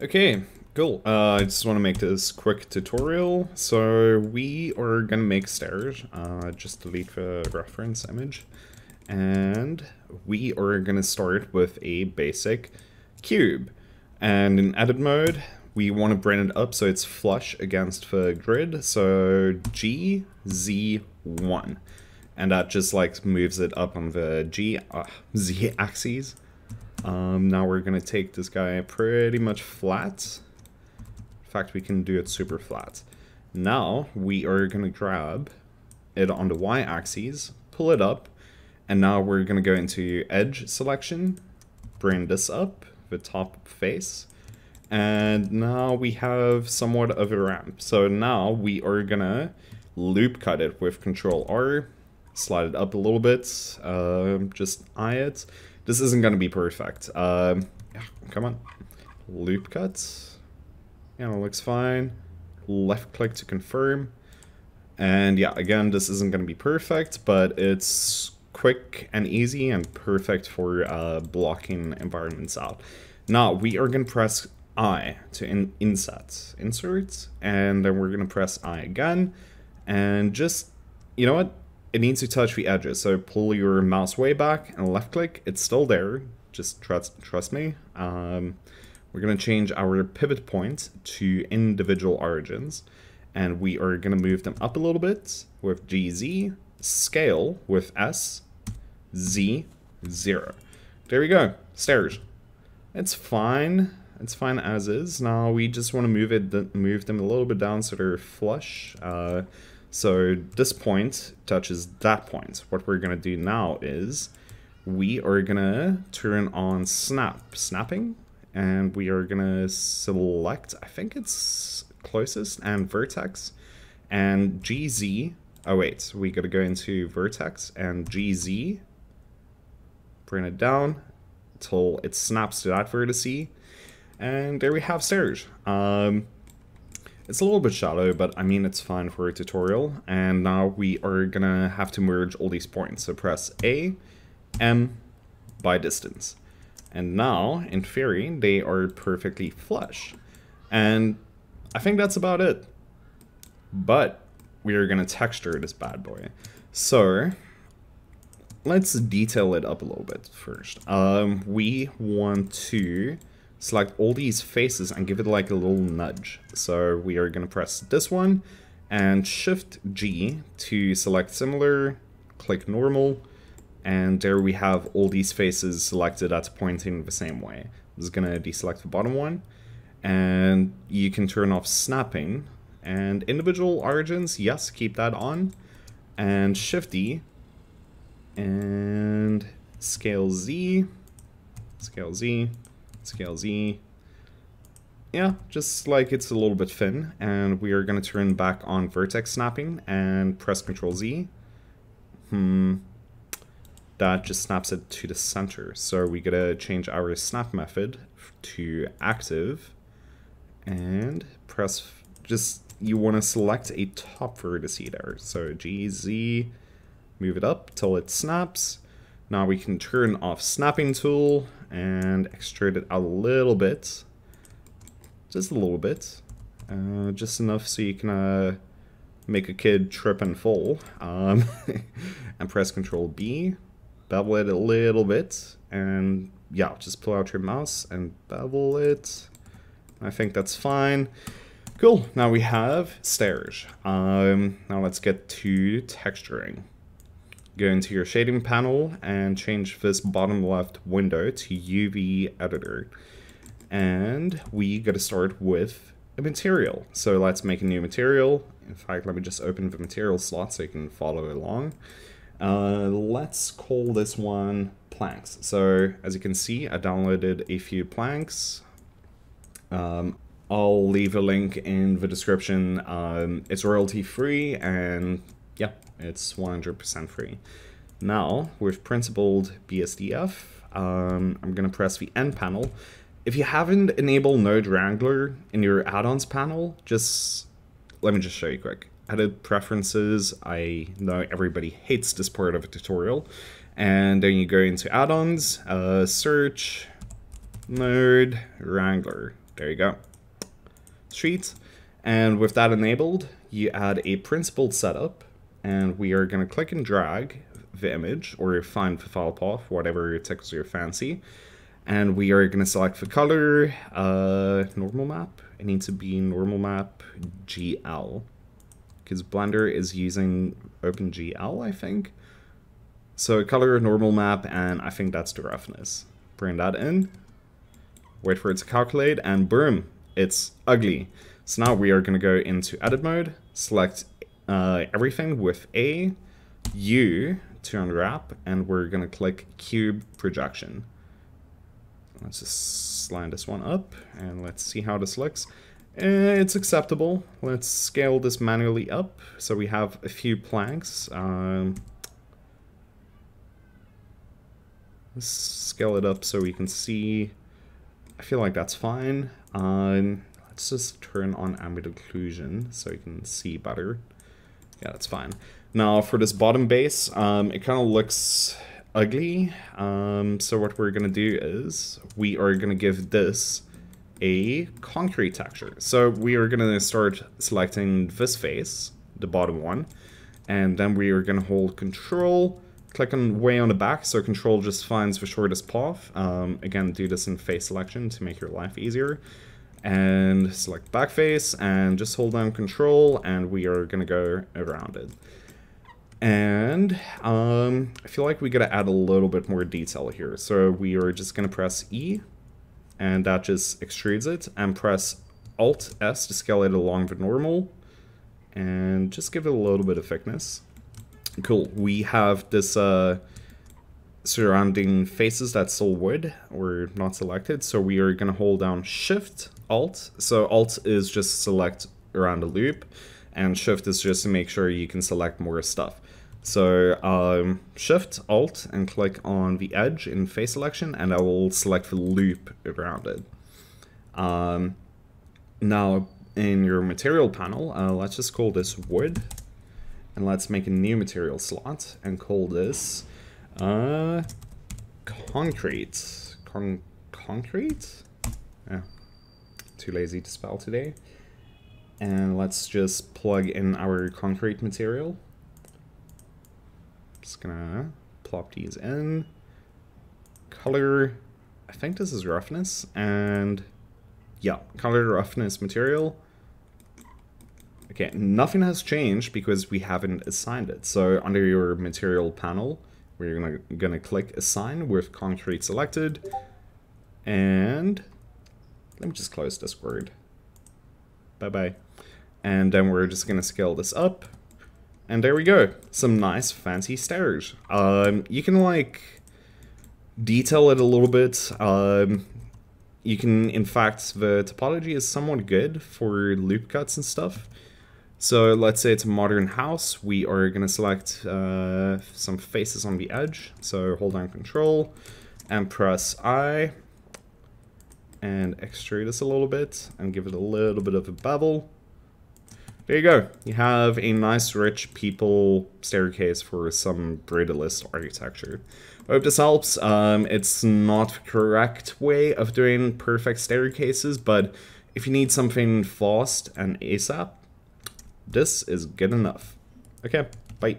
Okay, cool. Uh, I just want to make this quick tutorial. So we are going to make stairs. Uh, just delete the reference image. And we are going to start with a basic cube. And in edit mode, we want to bring it up so it's flush against the grid. So G, Z, 1. And that just like moves it up on the G, uh, Z axes. Um, now we're to take this guy pretty much flat. In fact, we can do it super flat. Now we are to grab it on the y-axis, pull it up, and now we're to go into edge selection, bring this up, the top face, and now we have somewhat of a ramp. So now we are to loop cut it with control R, slide it up a little bit, uh, just eye it, this isn't going to be perfect. Um, yeah, come on. Loop cuts. Yeah, it looks fine. Left click to confirm. And yeah, again, this isn't going to be perfect, but it's quick and easy and perfect for uh, blocking environments out. Now, we are going to press I to in inset, insert, and then we're going to press I again. And just, you know what? It needs to touch the edges. So pull your mouse way back and left click. It's still there. Just trust trust me. Um, we're going to change our pivot point to individual origins. And we are going to move them up a little bit with GZ, scale with S, Z, 0. There we go. Stairs. It's fine. It's fine as is. Now we just want to move it, move them a little bit down so they're flush. Uh, so this point touches that point. What we're going to do now is we are going to turn on snap, snapping, and we are going to select, I think it's closest, and vertex, and GZ. Oh wait, we got to go into vertex and GZ, bring it down until it snaps to that vertex, and there we have stairs. Um, it's a little bit shallow, but I mean it's fine for a tutorial. And now we are gonna have to merge all these points. So press A, M, by distance. And now, in theory, they are perfectly flush. And I think that's about it. But we are gonna texture this bad boy. So let's detail it up a little bit first. Um, we want to select all these faces and give it like a little nudge. So we are going to press this one and Shift G to select similar, click normal, and there we have all these faces selected that's pointing the same way. I'm just going to deselect the bottom one, and you can turn off snapping, and individual origins, yes, keep that on, and Shift D, and scale Z, scale Z, scale Z. Yeah, just like it's a little bit thin, and we are going to turn back on vertex snapping and press Control Z. Hmm, that just snaps it to the center. So we gotta change our snap method to active and press, just, you want to select a top vertex there. So G, Z, move it up till it snaps. Now we can turn off snapping tool and extrude it a little bit. Just a little bit. Uh, just enough so you can uh, make a kid trip and fall. Um, and press Control B, bevel it a little bit, and yeah, just pull out your mouse and bevel it. I think that's fine. Cool, now we have stairs. Um, now let's get to texturing go into your shading panel and change this bottom left window to UV editor. And we got to start with a material. So let's make a new material. In fact, let me just open the material slot so you can follow along. Uh, let's call this one planks. So as you can see, I downloaded a few planks. Um, I'll leave a link in the description. Um, it's royalty free and yeah, it's 100% free. Now, with principled BSDF, um, I'm going to press the N panel. If you haven't enabled Node Wrangler in your add-ons panel, just let me just show you quick. Edit preferences. I know everybody hates this part of a tutorial. And then you go into add-ons, uh, search, Node Wrangler. There you go. Street. And with that enabled, you add a principled setup, and we are going to click and drag the image, or find the file path, whatever tickles your fancy. And we are going to select the color, uh, normal map. It needs to be normal map GL, because Blender is using OpenGL, I think. So color, normal map, and I think that's the roughness. Bring that in, wait for it to calculate, and boom, it's ugly. So now we are going to go into edit mode, select uh, everything with A, U to unwrap, and we're going to click cube projection. Let's just line this one up, and let's see how this looks. Eh, it's acceptable. Let's scale this manually up, so we have a few planks. Um, let's scale it up so we can see. I feel like that's fine. Um, let's just turn on ambient occlusion so you can see better. Yeah, that's fine. Now for this bottom base, um, it kind of looks ugly. Um, so what we're gonna do is we are gonna give this a concrete texture. So we are gonna start selecting this face, the bottom one, and then we are gonna hold control, click on way on the back, so control just finds the shortest path. Um, again, do this in face selection to make your life easier and select back face and just hold down control and we are gonna go around it. And um, I feel like we gotta add a little bit more detail here. So we are just gonna press E and that just extrudes it and press Alt S to scale it along the normal and just give it a little bit of thickness. Cool, we have this uh, surrounding faces that's still wood or not selected. So we are gonna hold down Shift Alt. So Alt is just select around a loop, and Shift is just to make sure you can select more stuff. So um, Shift Alt and click on the edge in face selection, and I will select the loop around it. Um, now in your material panel, uh, let's just call this wood, and let's make a new material slot and call this uh, concrete. Con concrete? Yeah, too lazy to spell today. And let's just plug in our concrete material. Just gonna plop these in. Color, I think this is roughness, and yeah, color roughness material. Okay, nothing has changed because we haven't assigned it. So under your material panel, we're gonna, gonna click assign with concrete selected. And let me just close this word. Bye-bye. And then we're just gonna scale this up. And there we go. Some nice fancy stairs. Um, you can like detail it a little bit. Um, you can, in fact, the topology is somewhat good for loop cuts and stuff. So let's say it's a modern house. We are going to select uh, some faces on the edge. So hold down control and press I and extrude this a little bit and give it a little bit of a bevel. There you go. You have a nice rich people staircase for some brutalist architecture. I hope this helps. Um, it's not the correct way of doing perfect staircases, but if you need something fast and ASAP, this is good enough. Okay, bye.